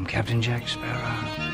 I'm Captain Jack Sparrow.